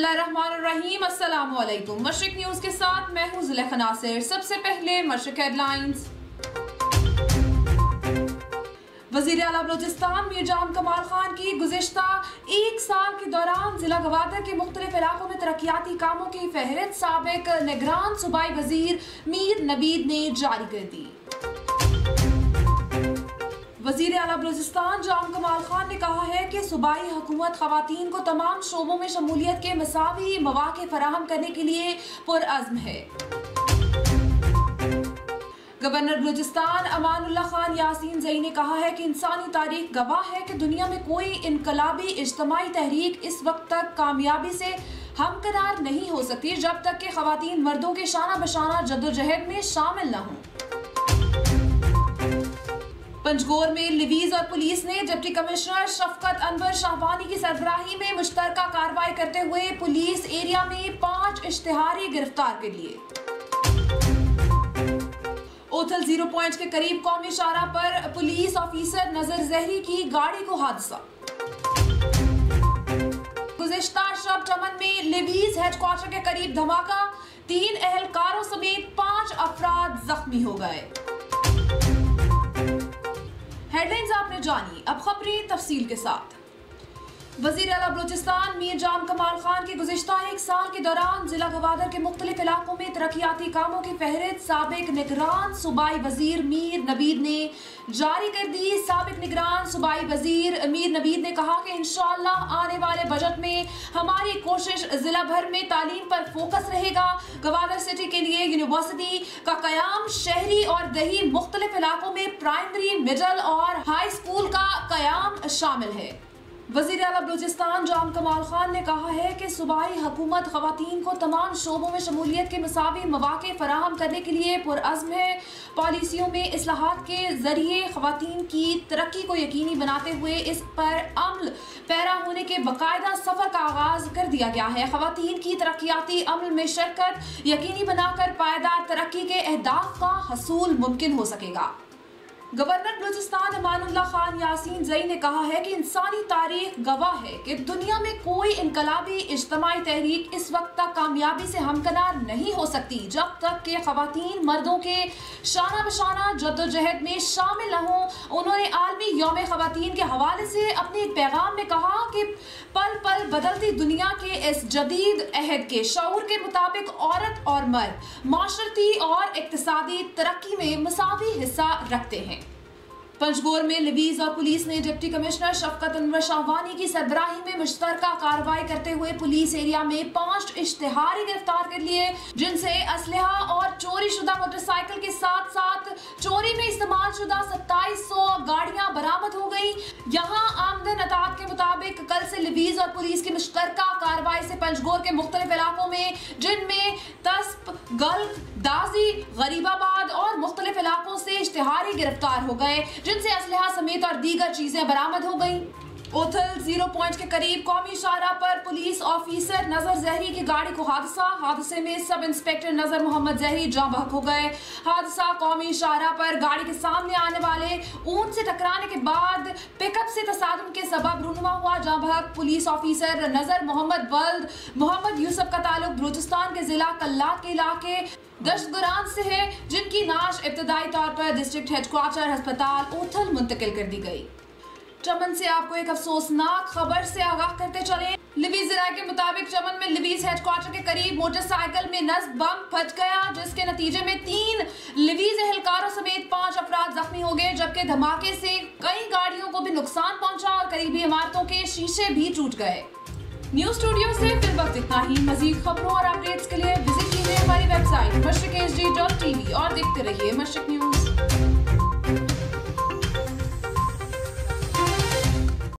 اللہ الرحمن الرحیم، السلام علیکم۔ مشرق نیوز کے ساتھ میں ہوں زلیخ ناصر سب سے پہلے مشرق ہیڈ لائنز وزیر اعلیٰ بلوچستان میر جام کمال خان کی گزشتہ ایک سال کے دوران ضلع گوادر کے مختلف علاقوں میں ترقیاتی کاموں کی فہرست سابق نگران صوبائی وزیر میر نبید نے جاری کر دی۔ وزیر اعلیٰ بلوچستان جام کمال خان نے کہا صوبائی حکومت خواتین کو تمام شعبوں میں شمولیت کے مساوی مواقع فراہم کرنے کے لیے پرعزم ہے۔ گورنر بلوچستان امان اللہ خان یاسین زئی نے کہا ہے کہ انسانی تاریخ گواہ ہے کہ دنیا میں کوئی انقلابی اجتماعی تحریک اس وقت تک کامیابی سے ہمکنار نہیں ہو سکتی جب تک کہ خواتین مردوں کے شانہ بشانہ جدوجہد میں شامل نہ ہوں۔ پنجگور میں لیویز اور پولیس نے ڈپٹی کمشنر شفقت انور شاہوانی کی سربراہی میں مشترکہ کاروائی کرتے ہوئے پولیس ایریا میں پانچ اشتہاری گرفتار کر لیے۔ اوتھل زیرو پوائنٹ کے قریب قومی شارہ پر پولیس آفیسر نظر زہری کی گاڑی کو حادثہ۔ گزشتہ شب چمن میں لیویز ہیڈ کوارٹر کے قریب دھماکہ، تین اہلکاروں سمیت پانچ افراد زخمی ہو گئے۔ ہیڈ لائنز آپ نے جانی اب خبریں تفصیل کے ساتھ۔ وزیر اعلیٰ بلوچستان میر جام کمال خان کی گزشتہ ایک سال کے دوران ضلع گوادر کے مختلف علاقوں میں ترقیاتی کاموں کی فہرست سابق نگران صوبائی وزیر میر نبید نے جاری کر دی۔ سابق نگران صوبائی وزیر میر نبید نے کہا کہ انشاءاللہ آنے والے بجٹ میں ہماری کوشش ضلع بھر میں تعلیم پر فوکس رہے گا۔ گوادر سٹی کے لیے یونیورسٹی کا قیام، شہری اور دہی مختلف علاقوں میں پرائمری، مڈل اور ہائی سکول کا قیام شامل ہے۔ وزیر اعلیٰ بلوچستان جام کمال خان نے کہا ہے کہ صوبائی حکومت خواتین کو تمام شعبوں میں شمولیت کے مساوی مواقع فراہم کرنے کے لیے پرعزم ہے۔ پالیسیوں میں اصلاحات کے ذریعے خواتین کی ترقی کو یقینی بناتے ہوئے اس پر عمل پیرا ہونے کے باقاعدہ سفر کا آغاز کر دیا گیا ہے۔ خواتین کی ترقیاتی عمل میں شرکت یقینی بنا کر پائیدار ترقی کے اہداف کا حصول ممکن ہو سکے گا۔ گورنر بلوچستان امان اللہ خان یاسین زئی نے کہا ہے کہ انسانی تاریخ گواہ ہے کہ دنیا میں کوئی انقلابی اجتماعی تحریک اس وقت تک کامیابی سے ہمکنار نہیں ہو سکتی، جب تک کہ خواتین مردوں کے شانہ بشانہ جد و جہد میں شامل نہ ہوں۔ انہوں نے عالمی یوم خواتین کے حوالے سے اپنے ایک پیغام میں کہا کہ پل پل بدلتی دنیا کے اس جدید عہد کے شعور کے مطابق عورت اور مرد معاشرتی اور اقتصادی ترقی میں مساوی حصہ رکھتے ہیں۔ پنجگور میں لیویز اور پولیس نے ڈپٹی کمشنر شفقت انور شاہوانی کی سربراہی میں مشترکہ کاروائی کرتے ہوئے پولیس ایریا میں پانچ اشتہاری گرفتار کر لیے، جن سے اسلحہ اور چوری شدہ موٹر سائیکل کے ساتھ ساتھ چوری میں استعمال شدہ ستائیس سو گاڑیاں برآمد ہو گئی یہاں آمدن اطاعت کے مطابق کل سے لیویز اور پولیس کی مشترکہ کاروائی سے پنجگور کے مختلف علاقوں میں، جن میں تسپ، گلف دازی غریب آباد اور مختلف علاقوں سے اشتہاری گرفتار ہو گئے، جن سے اسلحہ سمیت اور دیگر چیزیں برآمد ہو گئیں۔ اوتھل زیرو پوائنٹ کے قریب قومی شارہ پر پولیس آفیسر نظر زہری کی گاڑی کو حادثہ، حادثے میں سب انسپیکٹر نظر محمد زہری جاں بحق ہو گئے۔ حادثہ قومی شارہ پر گاڑی کے سامنے آنے والے اون سے ٹکرانے کے بعد پک اپ سے تصادم کے سبب رونما ہوا۔ جاں بحق پولیس آفیسر نظر محمد ولد محمد یوسف کا تعلق بلوچستان کے ضلع کلات کے علاقے دشت گران سے ہے، جن کی ناش ابتدائی طور پر ڈسٹرکٹ ہیڈ کوارٹر ہسپتال اوتھل منتقل کر دی گئی۔ چمن سے آپ کو ایک افسوسناک خبر سے آگاہ کرتے چلیں۔ لیویز ذرائع کے مطابق چمن میں لیویز ہیڈ کوارٹر کے قریب موٹر سائیکل میں نصب بم پھٹ گیا، جس کے نتیجے میں تین لیویز اہلکاروں سمیت پانچ افراد زخمی ہو گئے، جبکہ دھماکے سے کئی گاڑیوں کو بھی نقصان پہنچا اور قریبی عمارتوں کے شیشے بھی ٹوٹ گئے۔ نیوز اسٹوڈیو سے فی الوقت اتنا ہی۔ مزید خبروں اور اپڈیٹس کے لیے وزٹ کیجیے ہماری website Mashriq H D dot T V اور دیکھتے رہیے مشرق نیوز۔